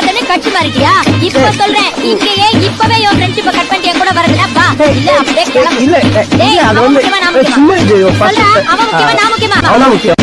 பார்த்தனே கட்சி மாறிட்டியா இப்ப சொல்றேன். இங்கேயே இப்பவே என் ஃப்ரெண்ட்ஷிப் கட் பண்ணிட்டு என் கூட வரதுல வா. இல்ல அப்படியே கிளம்பு. இல்ல இல்ல, அது வந்து சும்மா இது first- சொல்றா, அவன் முக்கியமா, நான் முக்கியமா? அவன் தான் முக்கியம்.